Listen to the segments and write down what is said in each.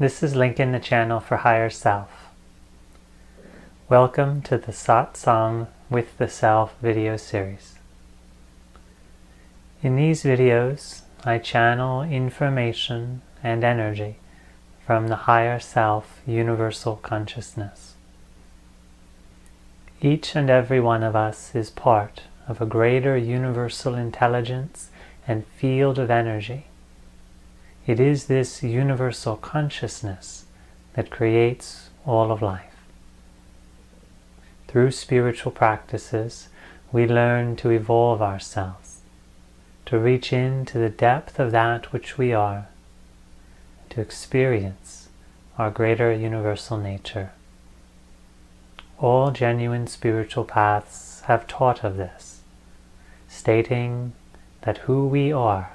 This is Lincoln, the channel for Higher Self. Welcome to the Satsang with the Self video series. In these videos, I channel information and energy from the Higher Self Universal Consciousness. Each and every one of us is part of a greater universal intelligence and field of energy. It is this universal consciousness that creates all of life. Through spiritual practices, we learn to evolve ourselves, to reach into the depth of that which we are, to experience our greater universal nature. All genuine spiritual paths have taught of this, stating that who we are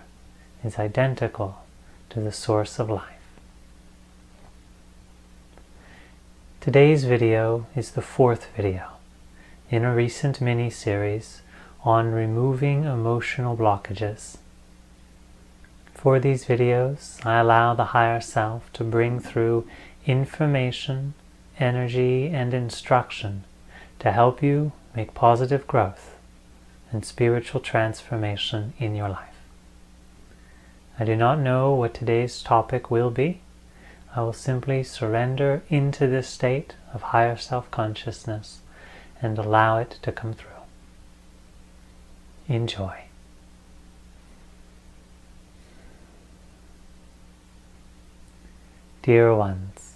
is identical to the source of life. Today's video is the fourth video in a recent mini-series on removing emotional blockages. For these videos, I allow the higher self to bring through information, energy, and instruction to help you make positive growth and spiritual transformation in your life. I do not know what today's topic will be. I will simply surrender into this state of higher self-consciousness and allow it to come through. Enjoy. Dear ones,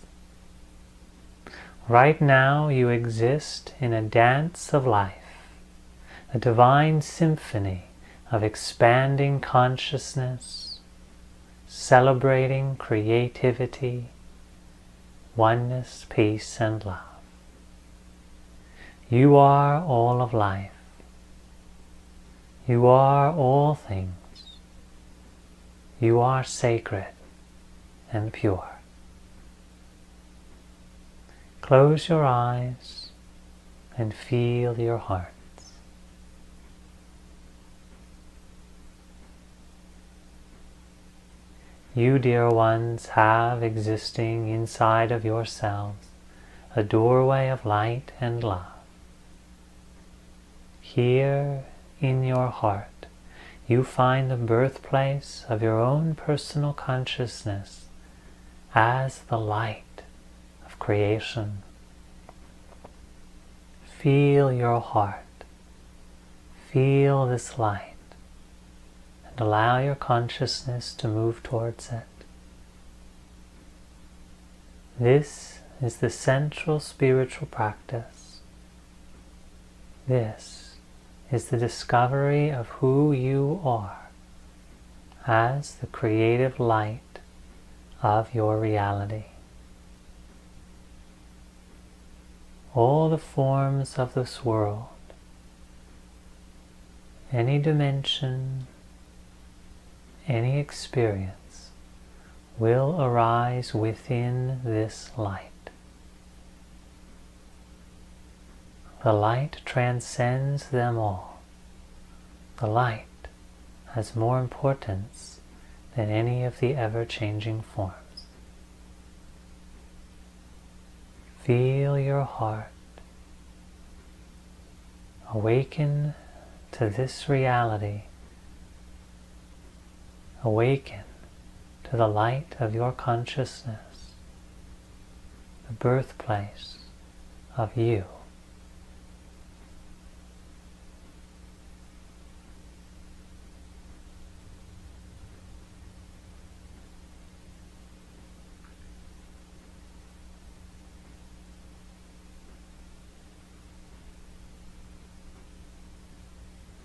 right now you exist in a dance of life, a divine symphony of expanding consciousness, celebrating creativity, oneness, peace, and love. You are all of life. You are all things. You are sacred and pure. Close your eyes and feel your hearts. You, dear ones, have existing inside of yourselves a doorway of light and love. Here in your heart, you find the birthplace of your own personal consciousness as the light of creation. Feel your heart. Feel this light allow your consciousness to move towards it. This is the central spiritual practice. This is the discovery of who you are as the creative light of your reality. All the forms of this world, any dimension, any experience will arise within this light. The light transcends them all. The light has more importance than any of the ever-changing forms. Feel your heart. Awaken to this reality awaken to the light of your consciousness, the birthplace of you.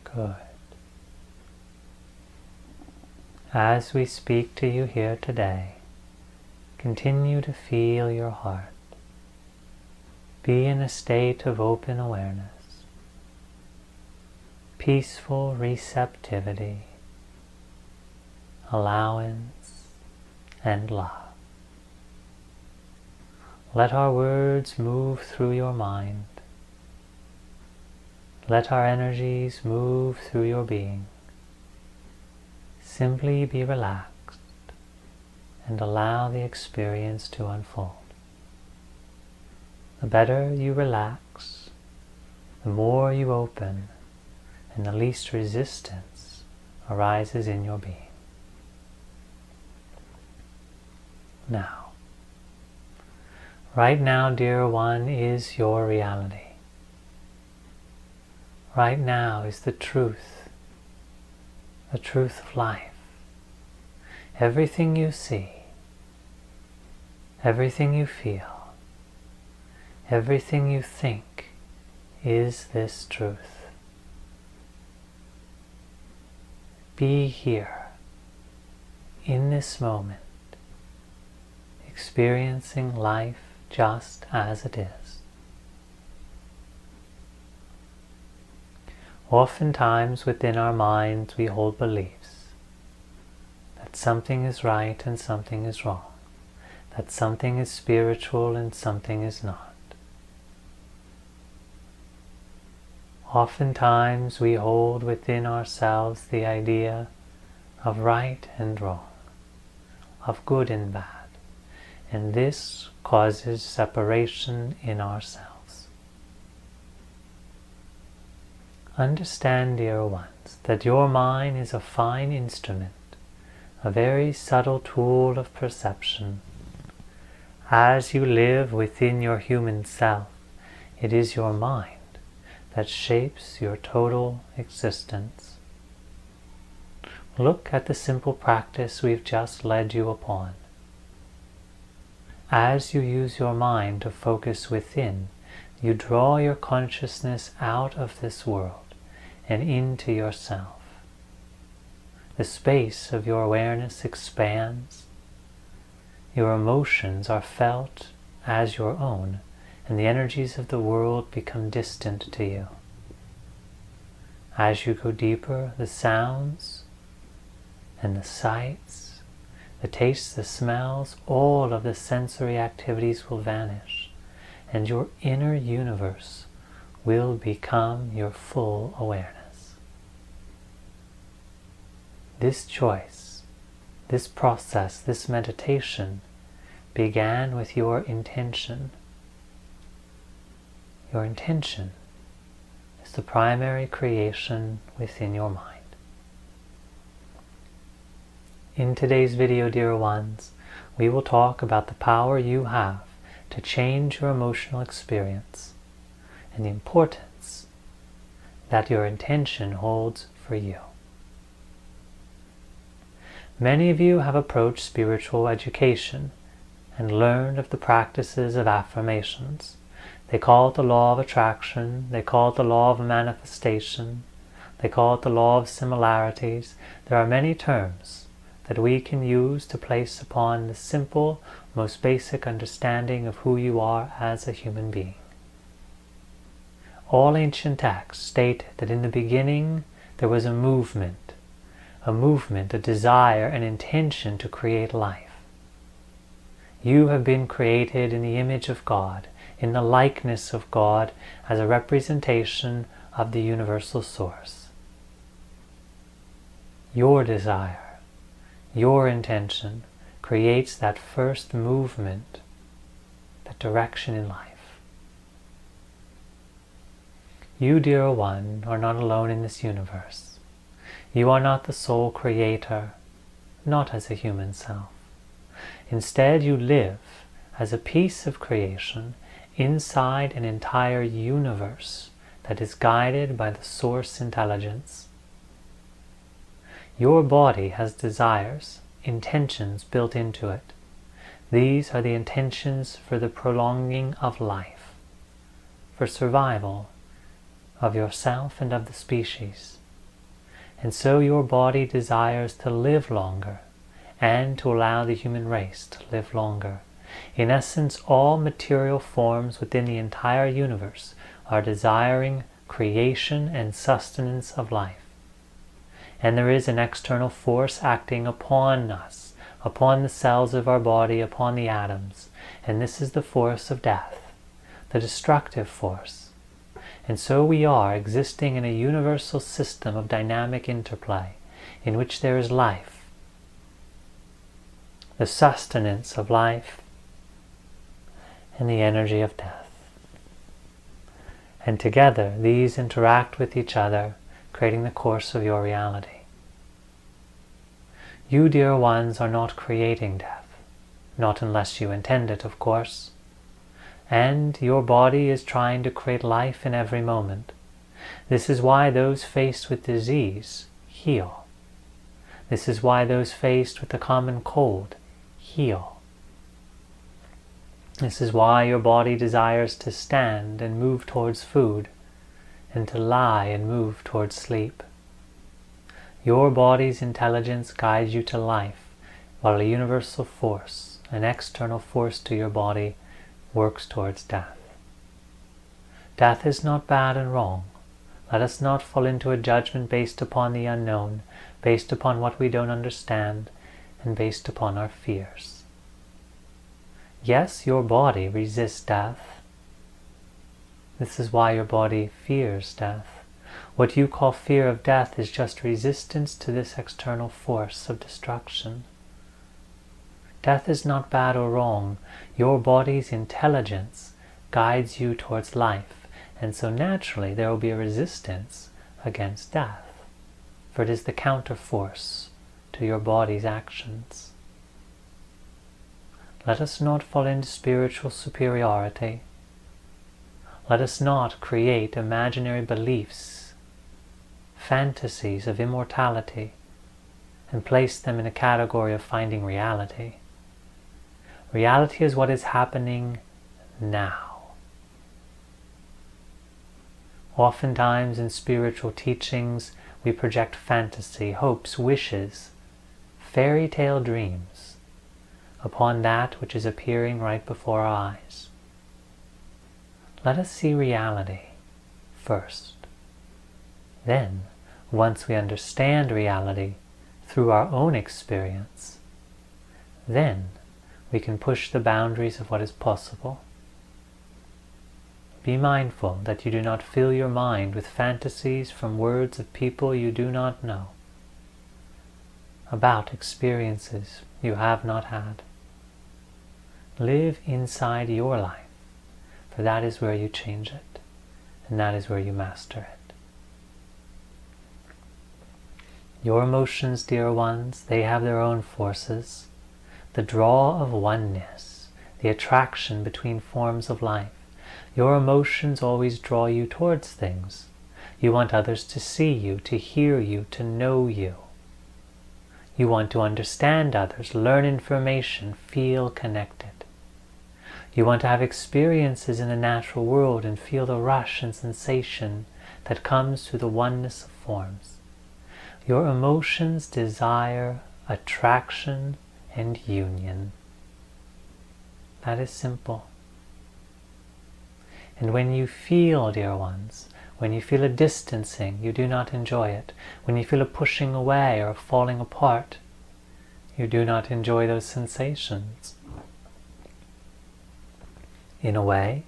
Good. As we speak to you here today, continue to feel your heart. Be in a state of open awareness, peaceful receptivity, allowance, and love. Let our words move through your mind. Let our energies move through your being. Simply be relaxed and allow the experience to unfold. The better you relax, the more you open, and the least resistance arises in your being. Now, right now, dear one, is your reality. Right now is the truth, the truth of life. Everything you see, everything you feel, everything you think is this truth. Be here, in this moment, experiencing life just as it is. Oftentimes within our minds we hold beliefs that something is right and something is wrong, that something is spiritual and something is not. Oftentimes we hold within ourselves the idea of right and wrong, of good and bad, and this causes separation in ourselves. Understand, dear ones, that your mind is a fine instrument, a very subtle tool of perception. As you live within your human self, it is your mind that shapes your total existence. Look at the simple practice we've just led you upon. As you use your mind to focus within, you draw your consciousness out of this world and into yourself. The space of your awareness expands. Your emotions are felt as your own, and the energies of the world become distant to you. As you go deeper, the sounds and the sights, the tastes, the smells, all of the sensory activities will vanish, and your inner universe will become your full awareness. This choice, this process, this meditation began with your intention. Your intention is the primary creation within your mind. In today's video, dear ones, we will talk about the power you have to change your emotional experience and the importance that your intention holds for you. Many of you have approached spiritual education and learned of the practices of affirmations. They call it the law of attraction, they call it the law of manifestation, they call it the law of similarities. There are many terms that we can use to place upon the simple, most basic understanding of who you are as a human being. All ancient texts state that in the beginning there was a movement, a movement, a desire, an intention to create life. You have been created in the image of God, in the likeness of God, as a representation of the universal source. Your desire, your intention creates that first movement, that direction in life. You, dear one, are not alone in this universe. You are not the sole creator, not as a human self. Instead, you live as a piece of creation inside an entire universe that is guided by the source intelligence. Your body has desires, intentions built into it. These are the intentions for the prolonging of life, for survival, of yourself and of the species. And so your body desires to live longer and to allow the human race to live longer. In essence, all material forms within the entire universe are desiring creation and sustenance of life. And there is an external force acting upon us, upon the cells of our body, upon the atoms, and this is the force of death, the destructive force and so we are existing in a universal system of dynamic interplay in which there is life. the sustenance of life, and the energy of death. And together these interact with each other, creating the course of your reality. You, dear ones, are not creating death, not unless you intend it, of course. And your body is trying to create life in every moment. This is why those faced with disease heal. This is why those faced with the common cold heal. This is why your body desires to stand and move towards food, and to lie and move towards sleep. Your body's intelligence guides you to life, while a universal force, an external force to your body, works towards death. Death is not bad and wrong. Let us not fall into a judgment based upon the unknown, based upon what we don't understand, and based upon our fears. Yes, your body resists death. This is why your body fears death. What you call fear of death is just resistance to this external force of destruction. Death is not bad or wrong. Your body's intelligence guides you towards life, and so naturally there will be a resistance against death, for it is the counter force to your body's actions. Let us not fall into spiritual superiority. Let us not create imaginary beliefs fantasies of immortality and place them in a category of finding reality. Reality is what is happening now. Oftentimes in spiritual teachings, we project fantasy, hopes, wishes, fairy tale dreams upon that which is appearing right before our eyes. Let us see reality first. Then once we understand reality through our own experience, then we can push the boundaries of what is possible. Be mindful that you do not fill your mind with fantasies from words of people you do not know, about experiences you have not had. Live inside your life, for that is where you change it, and that is where you master it. Your emotions, dear ones, they have their own forces. The draw of oneness, the attraction between forms of life. Your emotions always draw you towards things. You want others to see you, to hear you, to know you. You want to understand others, learn information, feel connected. You want to have experiences in the natural world and feel the rush and sensation that comes through the oneness of forms. Your emotions desire attraction and union. That is simple. And when you feel, dear ones, when you feel a distancing, you do not enjoy it. When you feel a pushing away or a falling apart, you do not enjoy those sensations. In a way,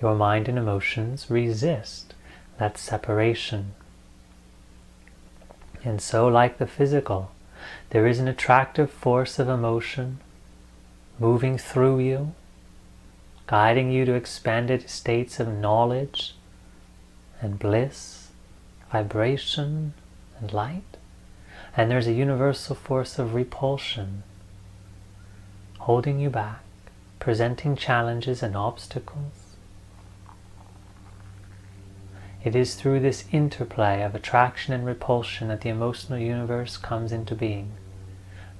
your mind and emotions resist that separation and so, like the physical, there is an attractive force of emotion moving through you, guiding you to expanded states of knowledge and bliss, vibration and light. And there's a universal force of repulsion holding you back, presenting challenges and obstacles. It is through this interplay of attraction and repulsion that the emotional universe comes into being.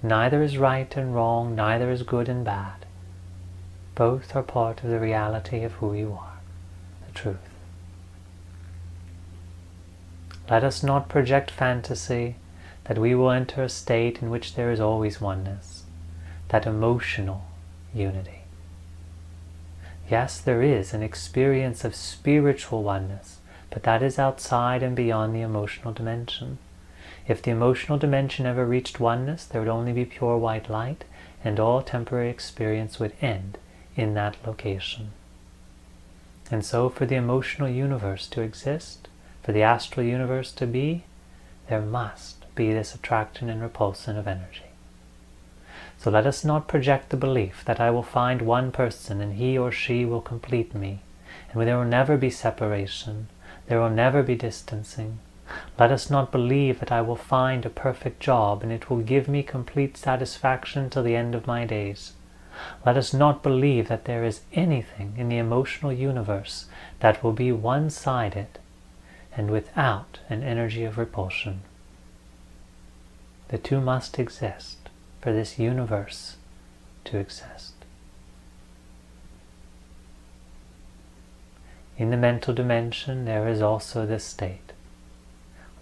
Neither is right and wrong, neither is good and bad. Both are part of the reality of who you are, the truth. Let us not project fantasy that we will enter a state in which there is always oneness, that emotional unity. Yes, there is an experience of spiritual oneness, but that is outside and beyond the emotional dimension. If the emotional dimension ever reached oneness, there would only be pure white light, and all temporary experience would end in that location. And so, for the emotional universe to exist, for the astral universe to be, there must be this attraction and repulsion of energy. So let us not project the belief that I will find one person and he or she will complete me, and there will never be separation, there will never be distancing. Let us not believe that I will find a perfect job and it will give me complete satisfaction till the end of my days. Let us not believe that there is anything in the emotional universe that will be one-sided and without an energy of repulsion. The two must exist for this universe to exist. In the mental dimension there is also this state.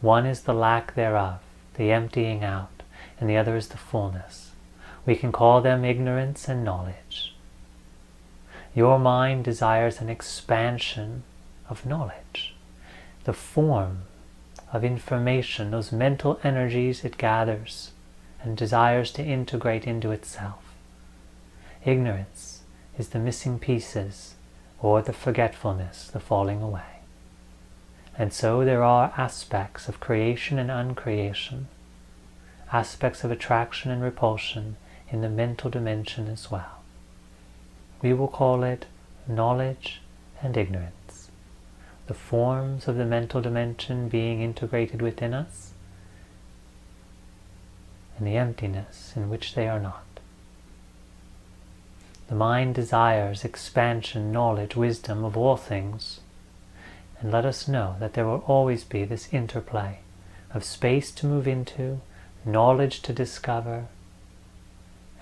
One is the lack thereof, the emptying out, and the other is the fullness. We can call them ignorance and knowledge. Your mind desires an expansion of knowledge, the form of information, those mental energies it gathers and desires to integrate into itself. Ignorance is the missing pieces or the forgetfulness, the falling away. And so there are aspects of creation and uncreation, aspects of attraction and repulsion in the mental dimension as well. We will call it knowledge and ignorance. The forms of the mental dimension being integrated within us and the emptiness in which they are not. The mind desires expansion, knowledge, wisdom of all things. And let us know that there will always be this interplay of space to move into, knowledge to discover,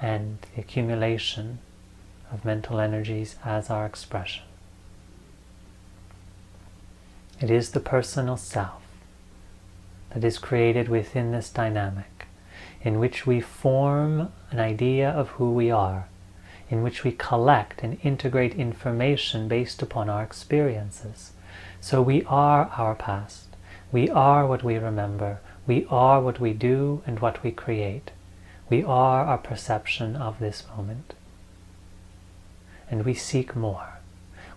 and the accumulation of mental energies as our expression. It is the personal self that is created within this dynamic, in which we form an idea of who we are, in which we collect and integrate information based upon our experiences. So we are our past. We are what we remember. We are what we do and what we create. We are our perception of this moment. And we seek more.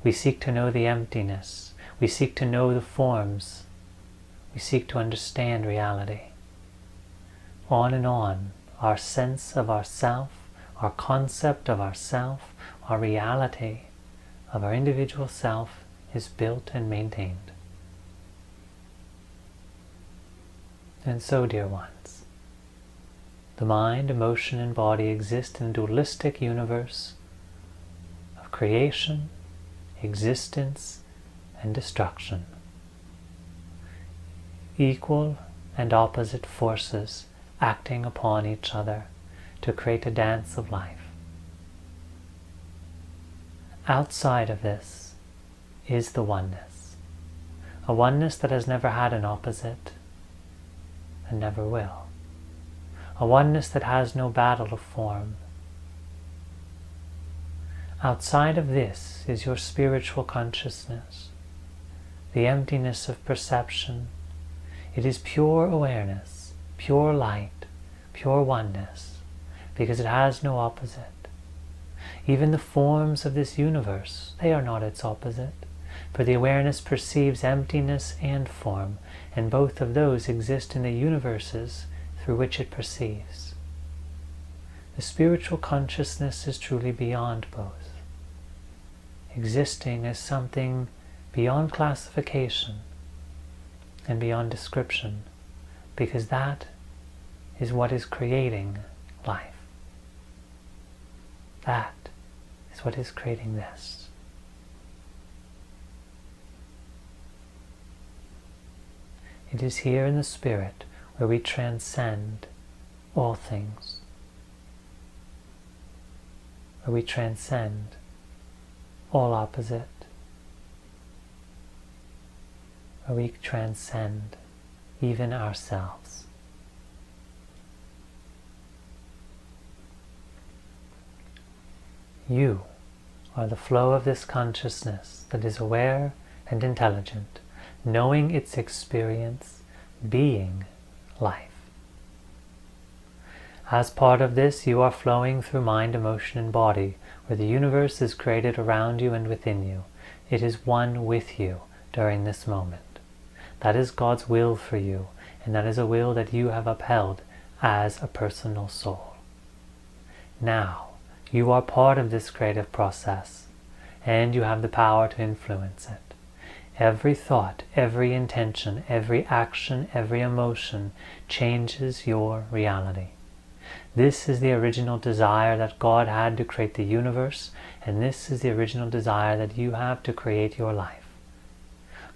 We seek to know the emptiness. We seek to know the forms. We seek to understand reality. On and on, our sense of ourself, our concept of ourself, our reality of our individual self is built and maintained. And so, dear ones, the mind, emotion, and body exist in a dualistic universe of creation, existence, and destruction. Equal and opposite forces acting upon each other to create a dance of life. Outside of this is the oneness, a oneness that has never had an opposite and never will a oneness that has no battle of form. Outside of this is your spiritual consciousness, the emptiness of perception. It is pure awareness, pure light, pure oneness, because it has no opposite. Even the forms of this universe, they are not its opposite, for the awareness perceives emptiness and form, and both of those exist in the universes through which it perceives. The spiritual consciousness is truly beyond both, existing as something beyond classification and beyond description, because that is what is creating life. That is what is creating this. It is here in the Spirit where we transcend all things, where we transcend all opposite, where we transcend even ourselves. You are the flow of this consciousness that is aware and intelligent, knowing its experience, being life. As part of this, you are flowing through mind, emotion, and body, where the universe is created around you and within you. It is one with you during this moment. That is God's will for you, and that is a will that you have upheld as a personal soul. Now, you are part of this creative process and you have the power to influence it. Every thought, every intention, every action, every emotion changes your reality. This is the original desire that God had to create the universe, and this is the original desire that you have to create your life.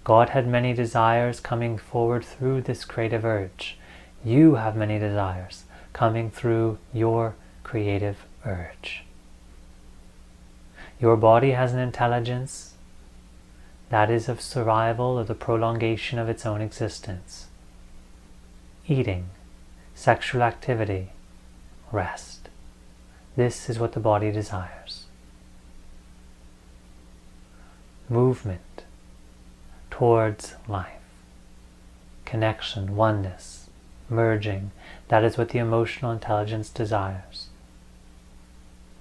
God had many desires coming forward through this creative urge. You have many desires coming through your creative urge. Your body has an intelligence that is of survival or the prolongation of its own existence. Eating, sexual activity, rest. This is what the body desires. Movement towards life, connection, oneness, merging, that is what the emotional intelligence desires.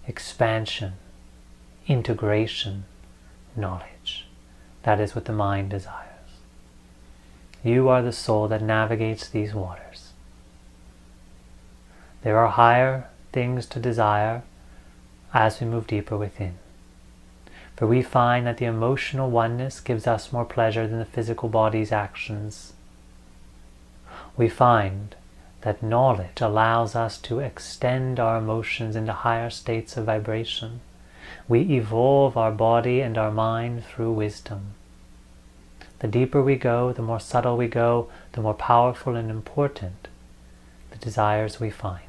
Expansion, integration, knowledge. That is what the mind desires. You are the soul that navigates these waters. There are higher things to desire as we move deeper within. For we find that the emotional oneness gives us more pleasure than the physical body's actions. We find that knowledge allows us to extend our emotions into higher states of vibration. We evolve our body and our mind through wisdom. The deeper we go, the more subtle we go, the more powerful and important the desires we find.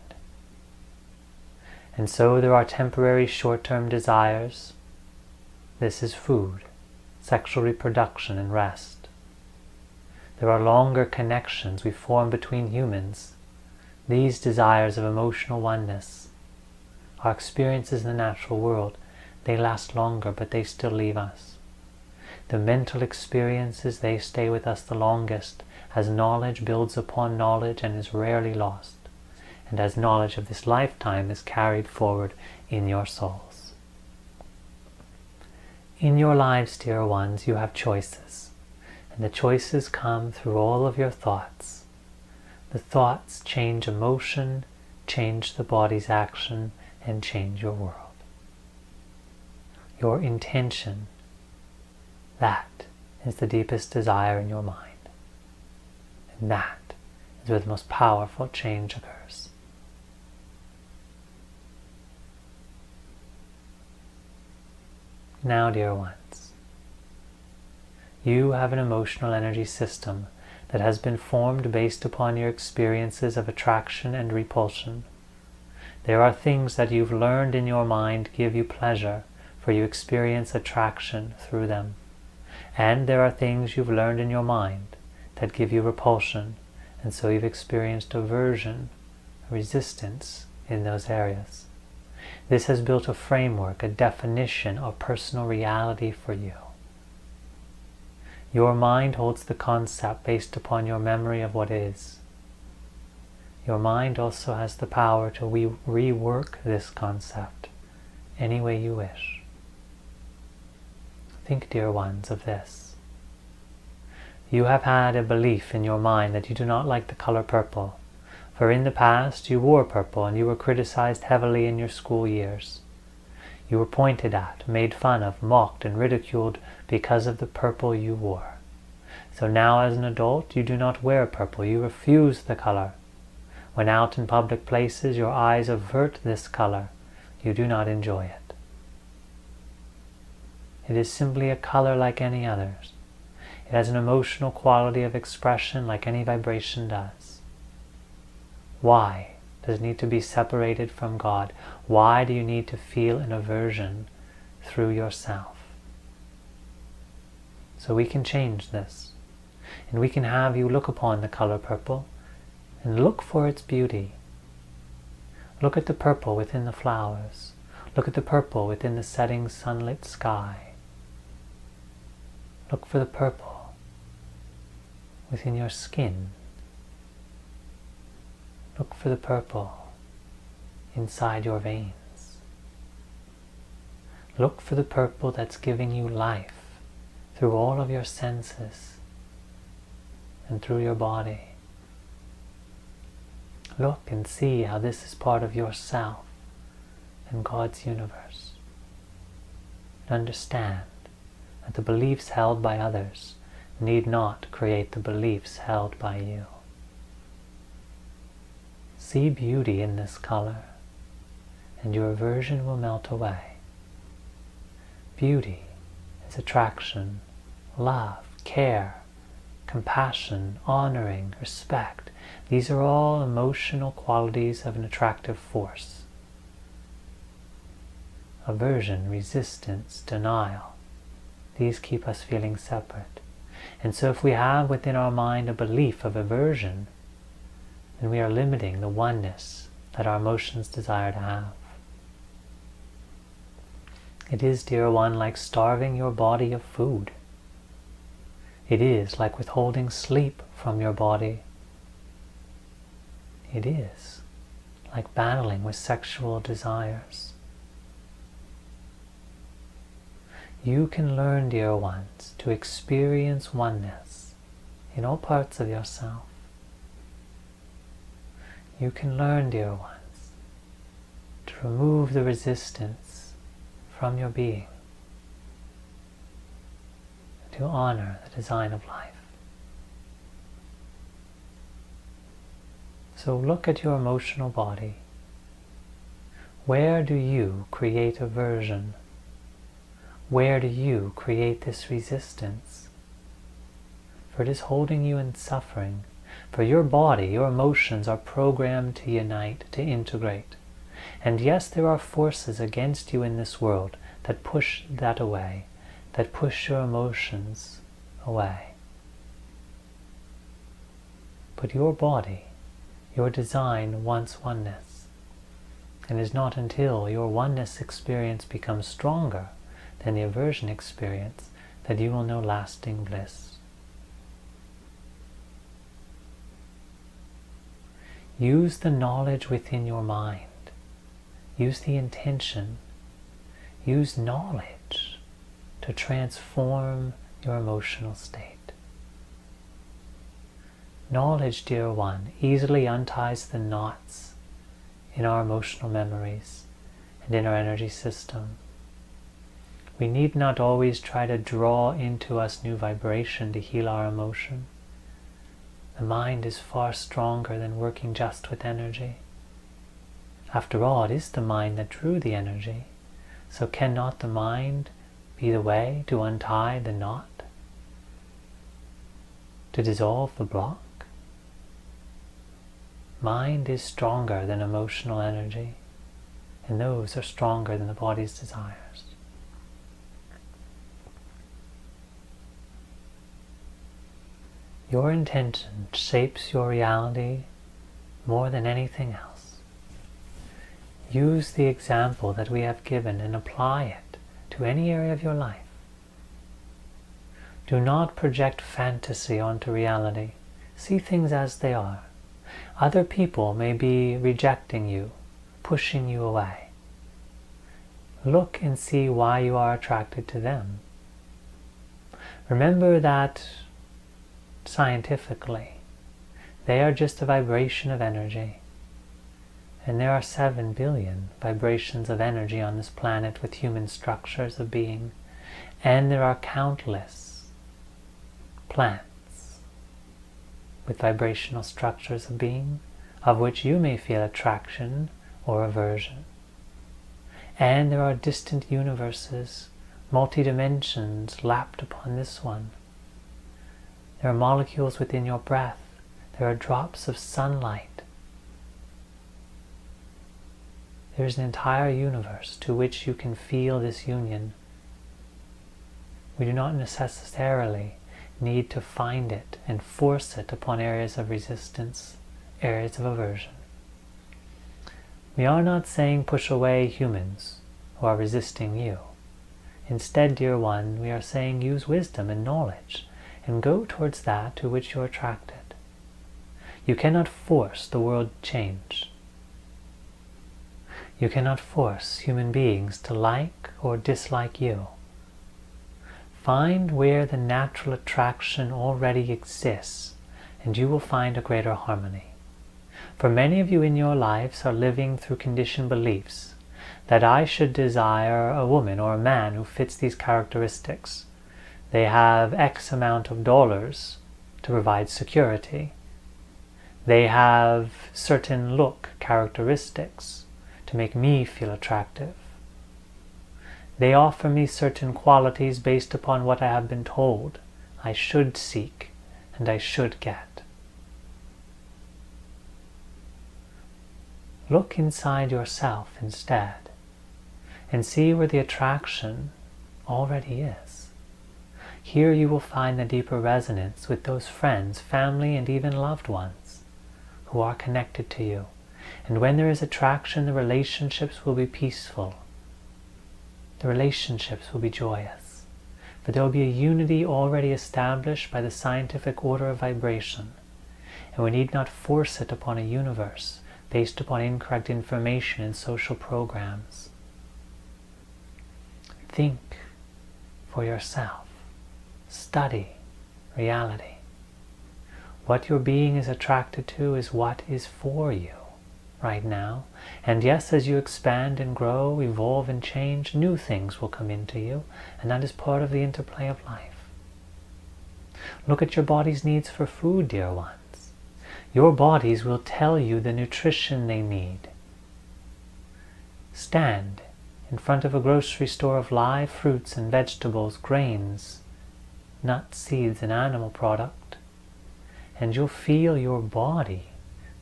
And so there are temporary short-term desires. This is food, sexual reproduction and rest. There are longer connections we form between humans. These desires of emotional oneness, our experiences in the natural world, they last longer, but they still leave us. The mental experiences, they stay with us the longest, as knowledge builds upon knowledge and is rarely lost, and as knowledge of this lifetime is carried forward in your souls. In your lives, dear ones, you have choices, and the choices come through all of your thoughts. The thoughts change emotion, change the body's action, and change your world your intention, that is the deepest desire in your mind. And that is where the most powerful change occurs. Now, dear ones, you have an emotional energy system that has been formed based upon your experiences of attraction and repulsion. There are things that you've learned in your mind give you pleasure for you experience attraction through them. And there are things you've learned in your mind that give you repulsion, and so you've experienced aversion, resistance in those areas. This has built a framework, a definition of personal reality for you. Your mind holds the concept based upon your memory of what is. Your mind also has the power to re rework this concept any way you wish. Think, dear ones, of this. You have had a belief in your mind that you do not like the color purple, for in the past you wore purple and you were criticized heavily in your school years. You were pointed at, made fun of, mocked and ridiculed because of the purple you wore. So now as an adult you do not wear purple, you refuse the color. When out in public places your eyes avert this color, you do not enjoy it. It is simply a color like any others. It has an emotional quality of expression like any vibration does. Why does it need to be separated from God? Why do you need to feel an aversion through yourself? So we can change this. And we can have you look upon the color purple and look for its beauty. Look at the purple within the flowers. Look at the purple within the setting sunlit sky. Look for the purple within your skin. Look for the purple inside your veins. Look for the purple that's giving you life through all of your senses and through your body. Look and see how this is part of yourself, and God's universe. And understand that the beliefs held by others need not create the beliefs held by you. See beauty in this color, and your aversion will melt away. Beauty is attraction, love, care, compassion, honoring, respect. These are all emotional qualities of an attractive force. Aversion, resistance, denial, these keep us feeling separate. And so if we have within our mind a belief of aversion, then we are limiting the oneness that our emotions desire to have. It is, dear one, like starving your body of food. It is like withholding sleep from your body. It is like battling with sexual desires. You can learn, dear ones, to experience oneness in all parts of yourself. You can learn, dear ones, to remove the resistance from your being to honor the design of life. So look at your emotional body. Where do you create aversion? Where do you create this resistance? For it is holding you in suffering. For your body, your emotions are programmed to unite, to integrate. And yes, there are forces against you in this world that push that away that push your emotions away. But your body, your design wants oneness. And it is not until your oneness experience becomes stronger than the aversion experience that you will know lasting bliss. Use the knowledge within your mind. Use the intention. Use knowledge to transform your emotional state. Knowledge, dear one, easily unties the knots in our emotional memories and in our energy system. We need not always try to draw into us new vibration to heal our emotion. The mind is far stronger than working just with energy. After all, it is the mind that drew the energy. So cannot the mind be the way to untie the knot, to dissolve the block. Mind is stronger than emotional energy, and those are stronger than the body's desires. Your intention shapes your reality more than anything else. Use the example that we have given and apply it to any area of your life. Do not project fantasy onto reality. See things as they are. Other people may be rejecting you, pushing you away. Look and see why you are attracted to them. Remember that scientifically, they are just a vibration of energy. And there are seven billion vibrations of energy on this planet with human structures of being. And there are countless plants with vibrational structures of being, of which you may feel attraction or aversion. And there are distant universes, multi-dimensions lapped upon this one. There are molecules within your breath. There are drops of sunlight There is an entire universe to which you can feel this union. We do not necessarily need to find it and force it upon areas of resistance, areas of aversion. We are not saying push away humans who are resisting you. Instead, dear one, we are saying use wisdom and knowledge and go towards that to which you are attracted. You cannot force the world to change. You cannot force human beings to like or dislike you. Find where the natural attraction already exists, and you will find a greater harmony. For many of you in your lives are living through conditioned beliefs that I should desire a woman or a man who fits these characteristics. They have X amount of dollars to provide security. They have certain look characteristics to make me feel attractive. They offer me certain qualities based upon what I have been told I should seek and I should get. Look inside yourself instead and see where the attraction already is. Here you will find the deeper resonance with those friends, family, and even loved ones who are connected to you. And when there is attraction, the relationships will be peaceful. The relationships will be joyous. For there will be a unity already established by the scientific order of vibration. And we need not force it upon a universe based upon incorrect information and social programs. Think for yourself. Study reality. What your being is attracted to is what is for you right now. And yes, as you expand and grow, evolve and change, new things will come into you, and that is part of the interplay of life. Look at your body's needs for food, dear ones. Your bodies will tell you the nutrition they need. Stand in front of a grocery store of live fruits and vegetables, grains, nuts, seeds, and animal product, and you'll feel your body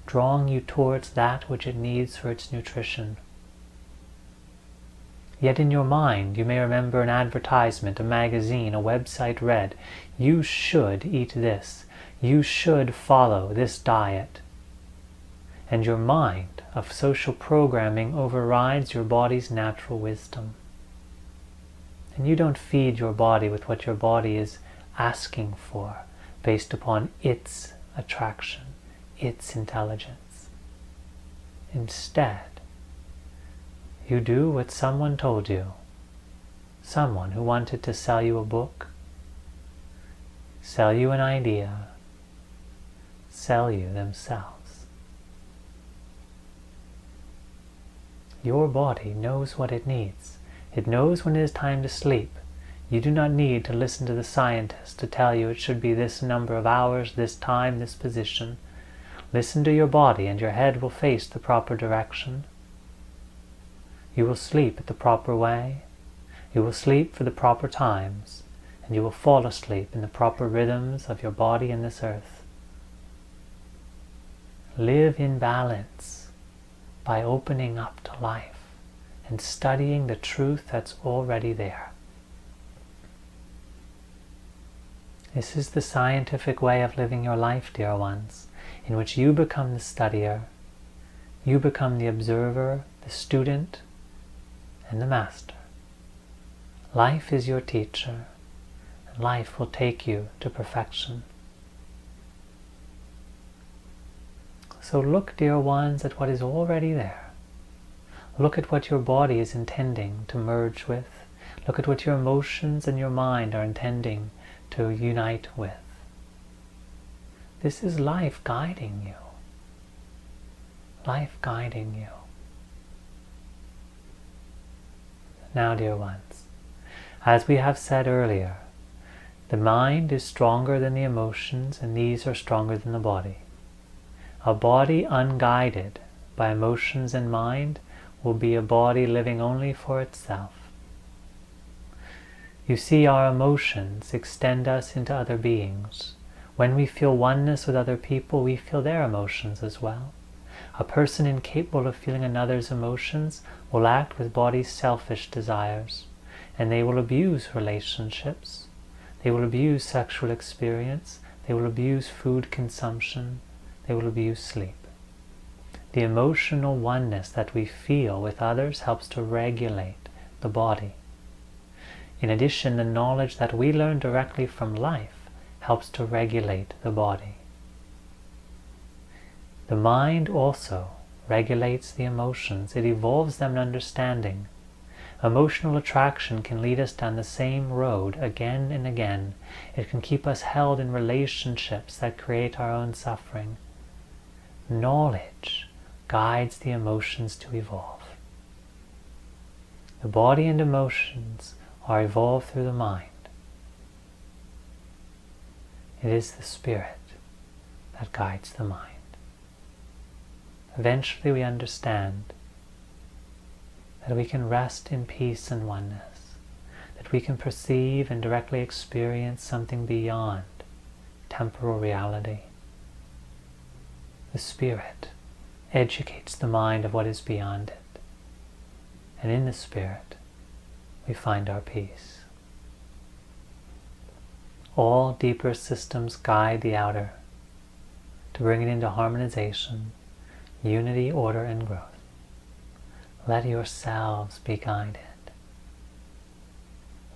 drawing you towards that which it needs for its nutrition. Yet in your mind you may remember an advertisement, a magazine, a website read, you should eat this, you should follow this diet. And your mind of social programming overrides your body's natural wisdom. And you don't feed your body with what your body is asking for based upon its attraction, its intelligence. Instead, you do what someone told you. Someone who wanted to sell you a book, sell you an idea, sell you themselves. Your body knows what it needs. It knows when it is time to sleep. You do not need to listen to the scientist to tell you it should be this number of hours, this time, this position. Listen to your body and your head will face the proper direction. You will sleep at the proper way. You will sleep for the proper times, and you will fall asleep in the proper rhythms of your body and this earth. Live in balance by opening up to life and studying the truth that's already there. This is the scientific way of living your life, dear ones, in which you become the studier, you become the observer, the student, and the master. Life is your teacher, and life will take you to perfection. So look, dear ones, at what is already there. Look at what your body is intending to merge with. Look at what your emotions and your mind are intending to unite with. This is life guiding you. Life guiding you. Now, dear ones, as we have said earlier, the mind is stronger than the emotions, and these are stronger than the body. A body unguided by emotions and mind will be a body living only for itself. You see, our emotions extend us into other beings. When we feel oneness with other people, we feel their emotions as well. A person incapable of feeling another's emotions will act with body's selfish desires, and they will abuse relationships. They will abuse sexual experience. They will abuse food consumption they will abuse sleep. The emotional oneness that we feel with others helps to regulate the body. In addition, the knowledge that we learn directly from life helps to regulate the body. The mind also regulates the emotions. It evolves them in understanding. Emotional attraction can lead us down the same road again and again. It can keep us held in relationships that create our own suffering knowledge guides the emotions to evolve. The body and emotions are evolved through the mind. It is the spirit that guides the mind. Eventually we understand that we can rest in peace and oneness, that we can perceive and directly experience something beyond temporal reality. The Spirit educates the mind of what is beyond it, and in the Spirit we find our peace. All deeper systems guide the outer to bring it into harmonization, unity, order, and growth. Let yourselves be guided.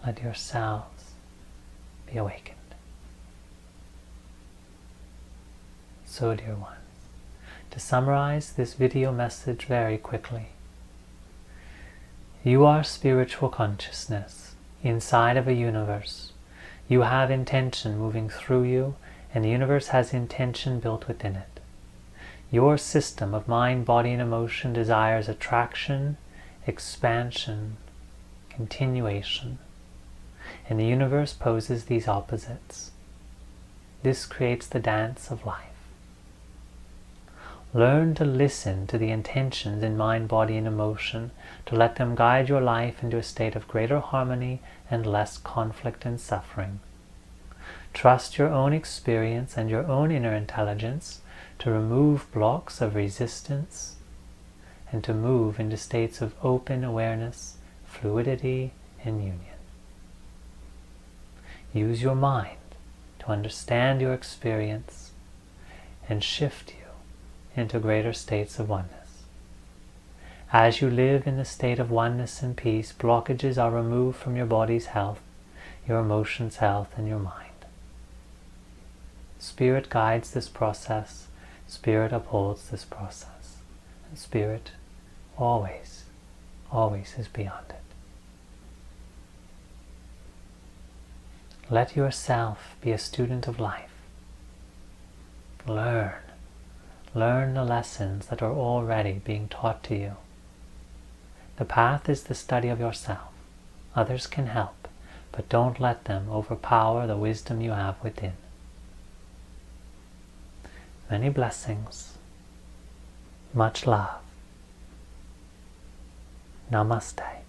Let yourselves be awakened. So, dear ones, to summarize this video message very quickly, you are spiritual consciousness inside of a universe. You have intention moving through you, and the universe has intention built within it. Your system of mind, body, and emotion desires attraction, expansion, continuation. And the universe poses these opposites. This creates the dance of life. Learn to listen to the intentions in mind, body, and emotion, to let them guide your life into a state of greater harmony and less conflict and suffering. Trust your own experience and your own inner intelligence to remove blocks of resistance and to move into states of open awareness, fluidity, and union. Use your mind to understand your experience and shift you into greater states of oneness. As you live in the state of oneness and peace, blockages are removed from your body's health, your emotions' health, and your mind. Spirit guides this process Spirit upholds this process. And Spirit always, always is beyond it. Let yourself be a student of life. Learn. Learn the lessons that are already being taught to you. The path is the study of yourself. Others can help, but don't let them overpower the wisdom you have within. Many blessings. Much love. Namaste.